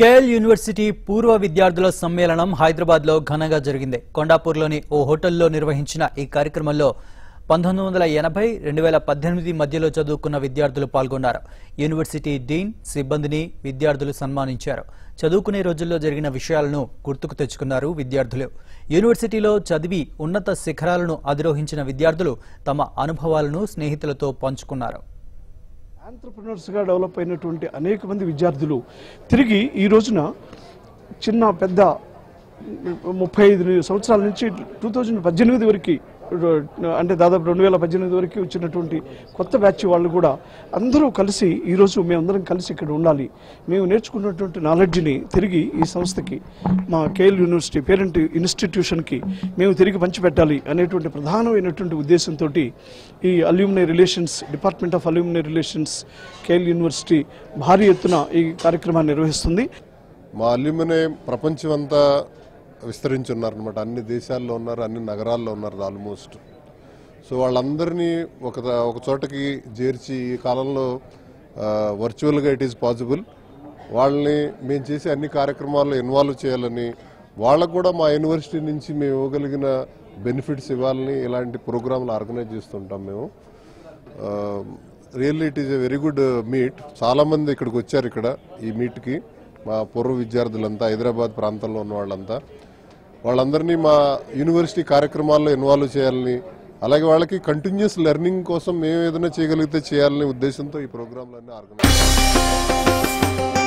KL university పూర్వ విద్యార్థుల సమ్మేళనం హైదరాబాద్లో ఘనంగా జరిగింది. కొండాపూర్లోని ఓ హోటల్లో నిర్వహించిన ఈ కార్యక్రమంలో పంతొమ్మిది వందల ఎనభై రెండు వేల పద్దెనిమిది మధ్యలో చదువుకున్న విద్యార్థులు పాల్గొన్నారు. యూనివర్సిటీ డీన్ సిబ్బందిని విద్యార్థులు సన్మానించారు. చదువుకునే రోజుల్లో జరిగిన విషయాలను గుర్తుకు తెచ్చుకున్నారు విద్యార్థులు. యూనివర్సిటీలో చదివి ఉన్నత శిఖరాలను అధిరోహించిన విద్యార్థులు తమ అనుభవాలను స్నేహితులతో పంచుకున్నారు. ఆంటర్ప్రినర్స్గా డెవలప్ అయినటువంటి అనేక మంది విద్యార్థులు తిరిగి ఈ రోజున చిన్న పెద్ద ముప్పై ఐదు సంవత్సరాల నుంచి టూ థౌజండ్ పద్దెనిమిది వరకు అంటే దాదాపు రెండు వేల పద్దెనిమిది వరకు వచ్చినటువంటి కొత్త బ్యాచ్ వాళ్ళు కూడా అందరూ కలిసి ఈరోజు మేమందరం కలిసి ఇక్కడ ఉండాలి. మేము నేర్చుకున్నటువంటి నాలెడ్జ్ని తిరిగి ఈ సంస్థకి మా కేఎల్ యూనివర్సిటీ పేరెంట్ ఇన్స్టిట్యూషన్కి మేము తిరిగి పంచిపెట్టాలి అనేటువంటి ప్రధానమైనటువంటి ఉద్దేశంతో ఈ alumni relations department of alumni relations KL university భారీ ఎత్తున ఈ కార్యక్రమాన్ని నిర్వహిస్తుంది. మా అల్యూమినై ప్రపంచమంతా విస్తరించి ఉన్నారనమాట అన్ని దేశాల్లో ఉన్నారు అన్ని నగరాల్లో ఉన్నారు ఆల్మోస్ట్ సో వాళ్ళందరినీ ఒక ఒక చోటకి చేర్చి ఈ కాలంలో వర్చువల్గా ఇట్ ఈస్ పాసిబుల్ వాళ్ళని మేము చేసే అన్ని కార్యక్రమాల్లో ఇన్వాల్వ్ చేయాలని వాళ్ళకు కూడా మా యూనివర్సిటీ నుంచి మేము ఇవ్వగలిగిన బెనిఫిట్స్ ఇవ్వాలని ఇలాంటి ప్రోగ్రాంలు ఆర్గనైజ్ చేస్తుంటాం మేము. Really it is a very good meet చాలామంది ఇక్కడికి వచ్చారు ఇక్కడ ఈ మీట్కి మా పూర్వ విద్యార్థులంతా హైదరాబాద్ ప్రాంతంలో ఉన్న వాళ్ళంతా. వాళ్ళందరినీ మా యూనివర్సిటీ కార్యక్రమాల్లో ఇన్వాల్వ్ చేయాలని అలాగే వాళ్ళకి కంటిన్యూస్ లెర్నింగ్ కోసం మేము ఏదైనా చేయగలిగితే చేయాలనే ఉద్దేశంతో ఈ ప్రోగ్రాంలన్నీ ఆర్గనైజ్